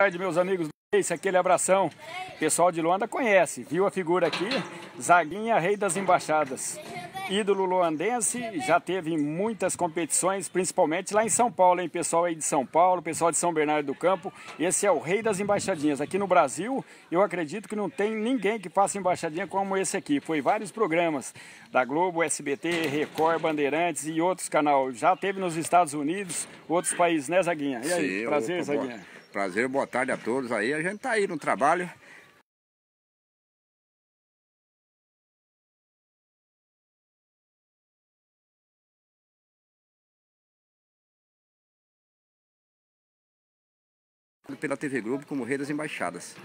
tarde, meus amigos do Face, aquele abração. Pessoal de Luanda conhece, viu a figura aqui? Zaguinha, rei das embaixadas. Ídolo luandense, já teve muitas competições, principalmente lá em São Paulo, hein? Pessoal aí de São Paulo, pessoal de São Bernardo do Campo. Esse é o rei das embaixadinhas. Aqui no Brasil, eu acredito que não tem ninguém que faça embaixadinha como esse aqui. Foi vários programas da Globo, SBT, Record, Bandeirantes e outros canais. Já teve nos Estados Unidos, outros países, né, Zaguinha? E aí, Sim, prazer, opa, Zaguinha. Prazer, boa tarde a todos aí. A gente tá aí no trabalho. Pela TV Globo como Rei das Embaixadas.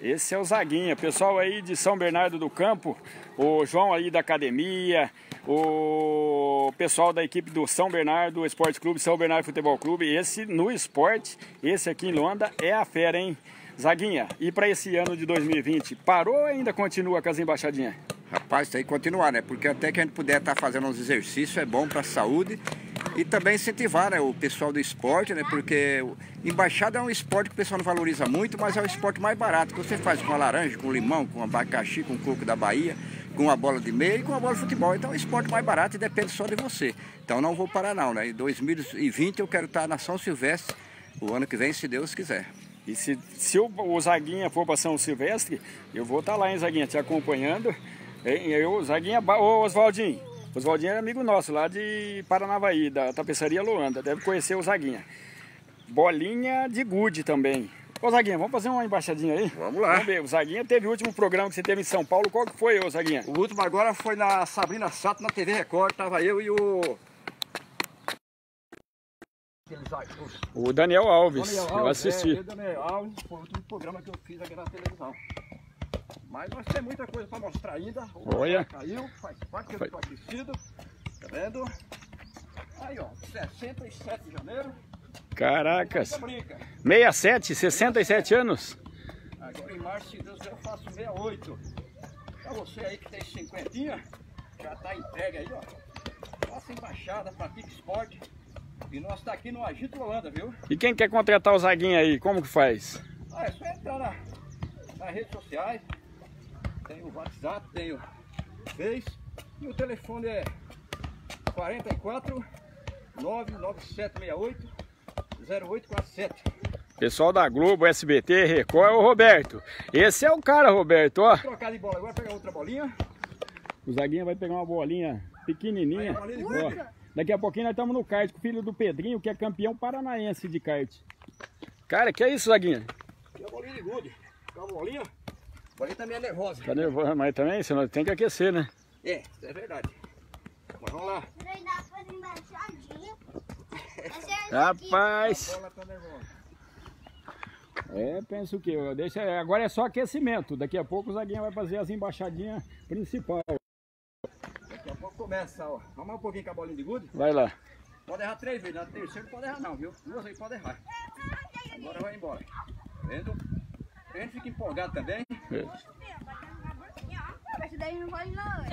Esse é o Zaguinha, pessoal aí de São Bernardo do Campo, o João aí da academia, o pessoal da equipe do São Bernardo Esporte Clube, São Bernardo Futebol Clube. Esse no esporte, esse aqui em Luanda é a fera, hein? Zaguinha, e para esse ano de 2020, parou ou ainda continua com as embaixadinhas? Rapaz, tem que continuar, né? Porque até que a gente puder estar fazendo uns exercícios é bom para a saúde e também incentivar né, o pessoal do esporte, né? Porque embaixada é um esporte que o pessoal não valoriza muito, mas é o esporte mais barato que você faz com a laranja, com limão, com abacaxi, com coco da Bahia, com a bola de meia e com a bola de futebol. Então é um esporte mais barato e depende só de você. Então não vou parar não, né? Em 2020 eu quero estar na São Silvestre o ano que vem, se Deus quiser. E se, se o, o Zaguinha for para São Silvestre, eu vou estar lá, hein, Zaguinha, te acompanhando. Eu, Zaguinha, ô Oswaldinho, Oswaldinho é amigo nosso lá de Paranavaí, da tapeçaria Luanda, deve conhecer o Zaguinha. Bolinha de gude também. Ô Zaguinha, vamos fazer uma embaixadinha aí? Vamos lá. Vamos ver, o Zaguinha teve o último programa que você teve em São Paulo, qual que foi, ô Zaguinha? O último agora foi na Sabrina Sato, na TV Record, tava eu e o... O Daniel Alves, Daniel eu Alves, assisti. É, eu, Daniel Alves, foi o último programa que eu fiz aqui na televisão. Mas nós temos muita coisa para mostrar ainda. O Olha. Caiu, faz parte que eu estou aquecido. Tá vendo? Aí, ó, 67 de janeiro. Caracas, Não brinca. 67, 67 anos. Agora em março, se Deus quiser, eu faço 68. Pra você aí que tem cinquentinha, já tá entregue aí, ó. Faça embaixada, pratique esporte. E nós tá aqui no Agito Holanda, viu? E quem quer contratar o Zaguinha aí, como que faz? Ah, é só entrar na, nas redes sociais. Tem o WhatsApp, tem o Face. E o telefone é 44 99768 0847. Pessoal da Globo, SBT, Record, é o Roberto. Esse é o cara, Roberto, ó. Trocar de bola agora, pegar outra bolinha. O Zaguinha vai pegar uma bolinha pequenininha. Aí, bolinha daqui a pouquinho nós estamos no kart com o filho do Pedrinho, que é campeão paranaense de kart. Cara, que é isso, Zaguinha? E a bolinha de gude. Pegar a bolinha. Bolinha também é nervosa. Tá nervoso, mas também você não tem que aquecer, né? É, isso é verdade. Mas vamos lá. Rapaz, tá nervosa. é, penso o quê? Deixa, agora é só aquecimento. Daqui a pouco o Zaguinha vai fazer as embaixadinhas principal. Daqui a pouco começa, ó. Vamos um pouquinho com a bolinha de gude. Vai lá. Pode errar três vezes, na terceira não pode errar não, viu? Duas aí pode errar. Agora vai embora. Vendo? A gente fica empolgado também. Esse daí não vai não.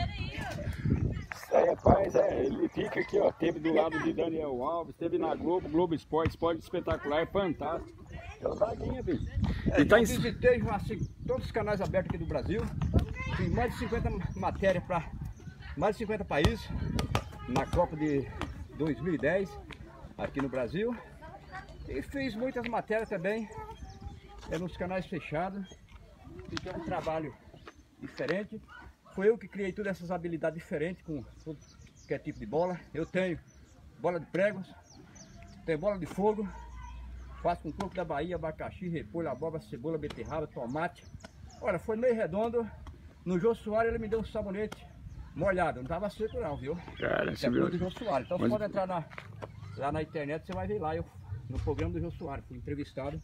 É, rapaz, é, ele fica aqui, ó. Teve do lado de Daniel Alves, teve na Globo, Globo Esporte, Esporte Espetacular, fantástico. É o Zaguinha, bicho. É, E tá eu em- visitei assim, todos os canais abertos aqui do Brasil. Fiz mais de 50 matérias para mais de 50 países na Copa de 2010 aqui no Brasil. E fiz muitas matérias também é, nos canais fechados. Fiz um trabalho diferente. Foi eu que criei todas essas habilidades diferentes com todo qualquer tipo de bola. Eu tenho bola de pregos, tenho bola de fogo, Faço com coco da Bahia, abacaxi, repolho, abóbora, cebola, beterraba, tomate. Olha, foi meio redondo. No Jô Soares ele me deu um sabonete molhado. Não tava seco não, viu? Cara, é viu? do Jô Soares. Então Mas- você pode entrar na- lá na internet, você vai ver lá eu, no programa do Jô Soares. Fui entrevistado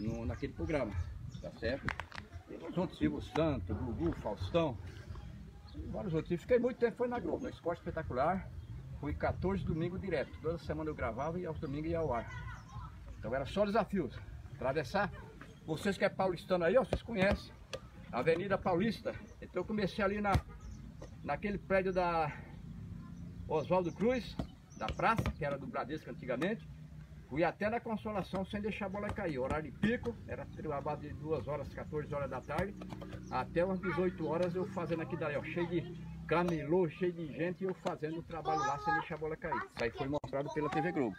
no- naquele programa, tá certo? Tem vários outros, Silvio Santo, Gugu, Faustão. Vários outros. Fiquei muito tempo, foi na Globo, no Esporte Espetacular. Fui 14 domingos direto. Toda semana eu gravava e aos domingos ia ao ar. Então era só desafios. Atravessar. Vocês que é paulistano aí, ó, vocês conhecem. Avenida Paulista. Então eu comecei ali na, naquele prédio da Oswaldo Cruz, da praça, que era do Bradesco antigamente. Fui até na consolação sem deixar a bola cair. Horário de pico, era trabalho de 2 horas, 14 horas da tarde, até umas 18 horas eu fazendo aqui dali, ó, cheio de camelô, cheio de gente e eu fazendo o trabalho lá sem deixar a bola cair. Isso aí foi mostrado pela TV Globo.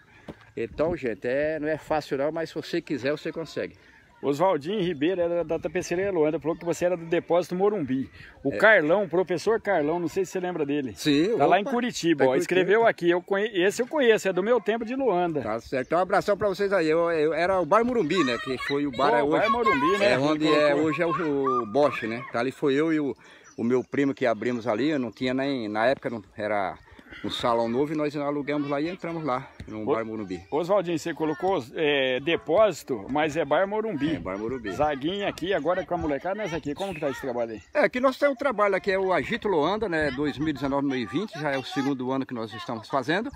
Então, gente, é, não é fácil não, mas se você quiser, você consegue. Oswaldinho Ribeiro era da tapeceria Luanda, falou que você era do depósito Morumbi. O é. Carlão, o professor Carlão, não sei se você lembra dele. Sim, Tá opa, lá em Curitiba, tá ó, escreveu aqui. Eu conhe... Esse eu conheço, é do meu tempo de Luanda. Tá certo. Então um abração pra vocês aí. Eu, eu era o Bar Morumbi, né? Que foi o bar oh, é hoje. Bar Morumbi, né? É onde é, hoje é o, o Bosch, né? Tá ali foi eu e o, o meu primo que abrimos ali. Eu não tinha nem. Na época não era um salão novo e nós alugamos lá e entramos lá no o, Bar Morumbi. Oswaldinho, você colocou é, depósito, mas é Bar Morumbi. É, Bar Morumbi. Zaguinha aqui, agora com a molecada nessa aqui, como que tá esse trabalho aí? É, aqui nós temos um trabalho aqui, é o Agito Loanda, né, 2019-2020, já é o segundo ano que nós estamos fazendo.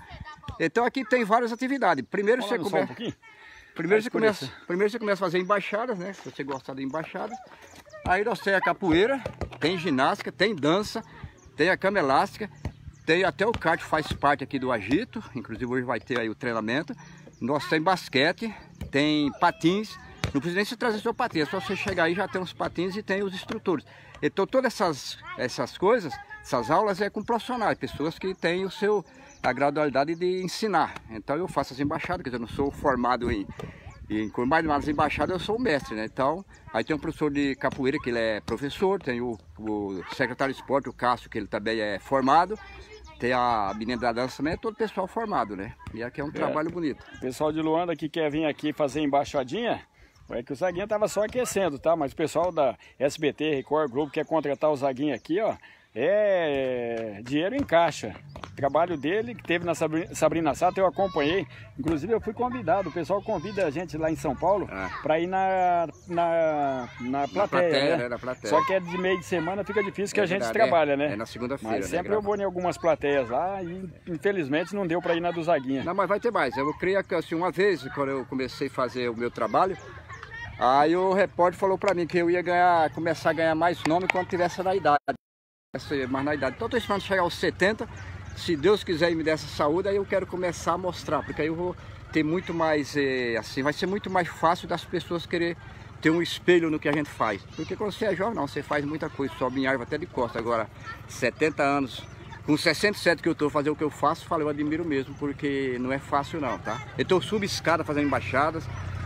Então aqui tem várias atividades. Primeiro você começa... Um primeiro, você começa, primeiro você começa a fazer embaixadas, né, se você gostar de embaixadas. Aí nós temos a capoeira, tem ginástica, tem dança, tem a cama elástica, tem até o kart faz parte aqui do agito, inclusive hoje vai ter aí o treinamento. Nós tem basquete, tem patins, não precisa nem se trazer seu patins, é só você chegar aí já tem os patins e tem os instrutores. Então todas essas, essas coisas, essas aulas é com profissionais, pessoas que têm o seu, a gradualidade de ensinar. Então eu faço as embaixadas, quer dizer, eu não sou formado em, em mais nas embaixadas eu sou o mestre, né? Então, aí tem um professor de capoeira que ele é professor, tem o, o secretário de esporte, o Cássio, que ele também é formado. Tem a menina da dança também, é todo pessoal formado, né? E aqui é um é. trabalho bonito. O pessoal de Luanda que quer vir aqui fazer embaixadinha, é que o Zaguinha tava só aquecendo, tá? Mas o pessoal da SBT, Record, Globo quer contratar o Zaguinha aqui, ó é dinheiro em caixa. O trabalho dele, que teve na Sabrina Sato, eu acompanhei. Inclusive, eu fui convidado. O pessoal convida a gente lá em São Paulo ah. para ir na, na, na plateia. Na plateia, né? na plateia. Só que é de meio de semana, fica difícil que é a gente verdade, trabalha, né? É na segunda-feira. Mas né, sempre né, eu vou em algumas plateias lá e infelizmente não deu para ir na do Zaguinha. Não, mas vai ter mais. Eu creio que assim, uma vez, quando eu comecei a fazer o meu trabalho, aí o repórter falou para mim que eu ia ganhar, começar a ganhar mais nome quando tivesse na idade mais na idade. Então estou esperando chegar aos 70, se Deus quiser me der essa saúde, aí eu quero começar a mostrar, porque aí eu vou ter muito mais, é, assim, vai ser muito mais fácil das pessoas querer ter um espelho no que a gente faz. Porque quando você é jovem, não, você faz muita coisa, sobe em árvore até de costa. Agora, 70 anos, com 67 que eu estou fazer o que eu faço, falo, eu admiro mesmo, porque não é fácil não, tá? Eu estou subo escada fazendo embaixadas,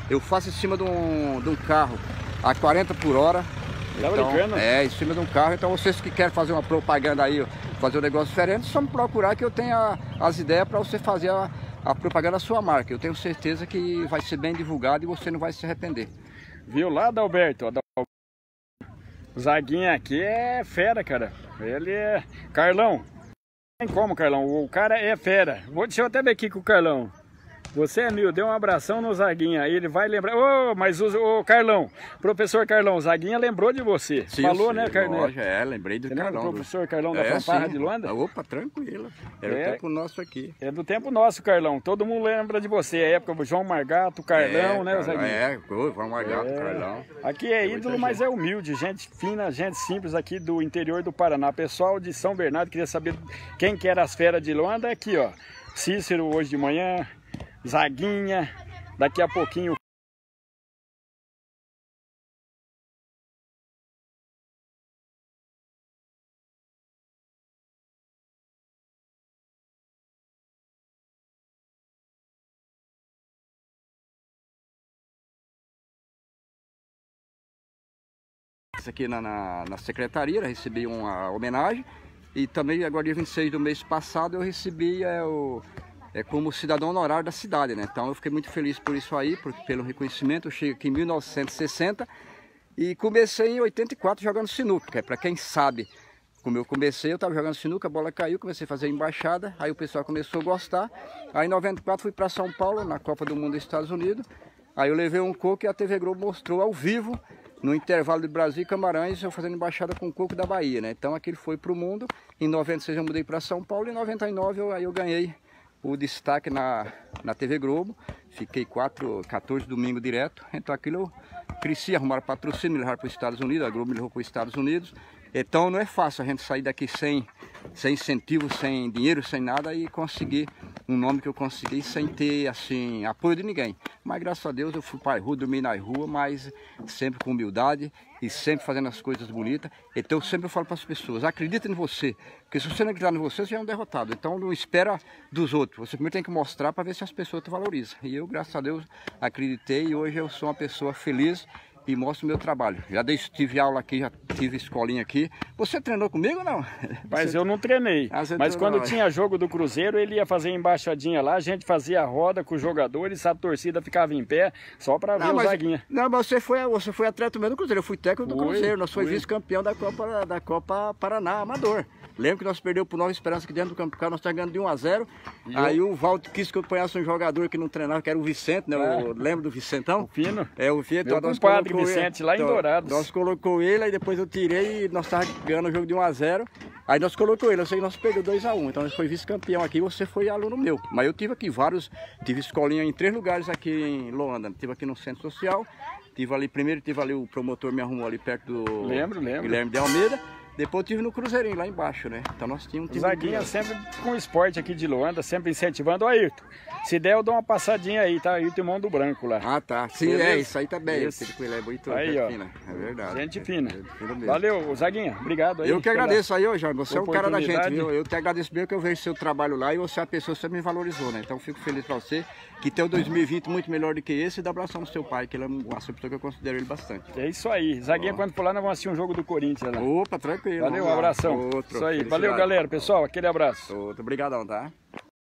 eu faço em cima de um, de um carro a 40 por hora, então? É, em cima de um carro. Então vocês que querem fazer uma propaganda aí, fazer um negócio diferente, só me procurar que eu tenho as ideias para você fazer a, a, propaganda da sua marca. Eu tenho certeza que vai ser bem divulgado e você não vai se arrepender. Viu lá, Adalberto? Zaguinha aqui é fera, cara. Ele é... Carlão, tem como, Carlão? O cara é fera. Vou, deixa eu até ver aqui com o Carlão. Você, Emil, deu um abração no Zaguinha. Ele vai lembrar. Ô, oh, mas o oh, Carlão, professor Carlão, Zaguinha lembrou de você. Sim, Falou, né, Carlão? É, lembrei do você Carlão. O professor Carlão da é, Fanfarra de Luanda? Opa, tranquilo. É, é, tempo nosso aqui. É do tempo nosso, Carlão. Todo mundo lembra de você. A época do João Margato, Carlão, é, né, Zaguinha? É, João Margato, é. Carlão. Aqui é ídolo, mas é humilde. Gente fina, gente simples aqui do interior do Paraná. Pessoal de São Bernardo, queria saber quem que era as feras de Luanda. É aqui, ó. Cícero hoje de manhã, Zaguinha, daqui a pouquinho aqui na, na, na, secretaria, recebi uma homenagem. E também agora dia 26 do mês passado eu recebi é, o, é, como cidadão honorário da cidade, né? Então eu fiquei muito feliz por isso aí, por, pelo reconhecimento. Eu cheguei aqui em 1960 e comecei em 84 jogando sinuca, é para quem sabe. Como eu comecei, eu estava jogando sinuca, a bola caiu, comecei a fazer embaixada, aí o pessoal começou a gostar. Aí em 94 fui para São Paulo, na Copa do Mundo dos Estados Unidos. Aí eu levei um coco e a TV Globo mostrou ao vivo, no intervalo de Brasil e Camarões, eu fazendo embaixada com o coco da Bahia, né? Então aquilo foi para o mundo. Em 96 eu mudei para São Paulo, em 99 eu, aí eu ganhei o destaque na, na TV Globo. Fiquei 4, 14 domingos direto. Então aquilo eu cresci, arrumaram patrocínio, me levaram para os Estados Unidos, a Globo me levou para os Estados Unidos. Então não é fácil a gente sair daqui sem, sem incentivo, sem dinheiro, sem nada e conseguir um nome que eu consegui sem ter assim apoio de ninguém. Mas graças a Deus eu fui para a rua, dormi na rua, mas sempre com humildade e sempre fazendo as coisas bonitas. Então eu sempre falo para as pessoas, acredita em você, porque se você não acreditar em você, você é um derrotado. Então não espera dos outros, você primeiro tem que mostrar para ver se as pessoas te valorizam. E eu, graças a Deus, acreditei e hoje eu sou uma pessoa feliz e mostro o meu trabalho. Já dei, tive aula aqui, já tive escolinha aqui. Você treinou comigo ou não? Mas Você... eu não treinei. Ah, Mas quando tinha jogo do Cruzeiro, ele ia fazer embaixadinha lá, a gente fazia a roda com os jogadores, a torcida ficava em pé só para ver Não, o mas, Zaguinha. não, mas você foi, você foi atleta mesmo do Cruzeiro. Eu fui técnico do Cruzeiro. Nós fomos vice-campeão da Copa, da Copa Paraná Amador. Lembro que nós perdemos por Nova Esperança aqui dentro do campo, porque nós estávamos ganhando de 1 a 0 E Aí o Valdo quis que eu apanhasse um jogador que não treinava, que era o Vicente, né? É. Eu lembro do Vicentão? O Fino. É, o Vicente. Meu nós compadre colocou Vicente, ele- lá em então, Dourados. Nós colocou ele, aí depois eu tirei e nós estávamos ganhando o jogo de 1 a 0 Aí nós colocou ele, eu sei que nós perdemos 2 a 1 Então nós foi vice-campeão aqui, você foi aluno meu. Mas eu tive aqui vários, tive escolinha em três lugares aqui em Loanda. Tive aqui no Centro Social, tive ali, primeiro tive ali, o promotor me arrumou ali perto do Lembro, lembro. Guilherme de Almeida. Depois eu tive no Cruzeirinho, lá embaixo, né? Então nós tínhamos um time Zaguinha de- sempre com o esporte aqui de Luanda, sempre incentivando. Ó, Ayrton, se der eu dou uma passadinha aí, tá? Ayrton e Mão do Branco lá. Ah, tá. Sim, Beleza? é, isso aí tá bem. Isso. Eu ele, é muito Aí, ó. fina. É verdade. Gente É, fina. mesmo. Valeu, Zaguinha. Obrigado aí. Eu que agradeço aí, ô Jair. Você é o cara da gente, viu? Eu te agradeço mesmo que eu vejo seu trabalho lá e você é a pessoa que sempre me valorizou, né? Então fico feliz pra você que tem o 2020 muito melhor do que esse e dá abração no seu pai, que ele é uma pessoa que eu considero ele bastante. É isso aí. Zaguinha, quando for lá, nós vamos assistir um jogo do Corinthians lá. Opa, tranquilo. Valeu, um lá. abração. Outro. Isso aí. Valeu, galera. Pessoal, aquele abraço. Outro. Obrigadão, tá?